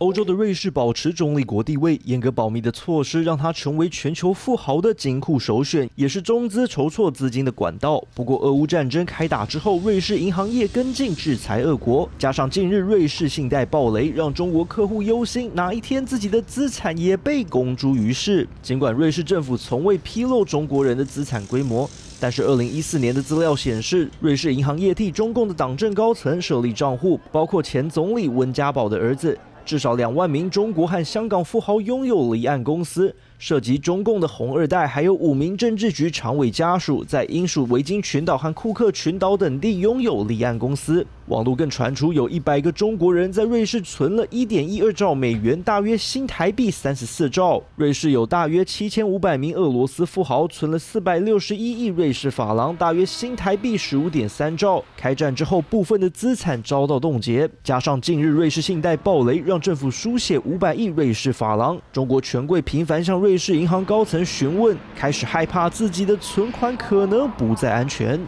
欧洲的瑞士保持中立国地位，严格保密的措施让它成为全球富豪的金库首选，也是中资筹措资金的管道。不过，俄乌战争开打之后，瑞士银行业跟进制裁俄国，加上近日瑞士信贷暴雷，让中国客户忧心哪一天自己的资产也被公诸于世。尽管瑞士政府从未披露中国人的资产规模。但是，二零一四年的资料显示，瑞士银行业替中共的党政高层设立账户，包括前总理温家宝的儿子。至少两万名中国和香港富豪拥有离岸公司。涉及中共的红二代，还有五名政治局常委家属，在英属维京群岛和库克群岛等地拥有离岸公司。网络更传出有一百个中国人在瑞士存了一点一二兆美元，大约新台币三十四兆。瑞士有大约七千五百名俄罗斯富豪存了四百六十一亿瑞士法郎，大约新台币十五点三兆。开战之后，部分的资产遭到冻结，加上近日瑞士信贷暴雷，让政府书写五百亿瑞士法郎。中国权贵频繁向瑞。瑞士银行高层询问，开始害怕自己的存款可能不再安全。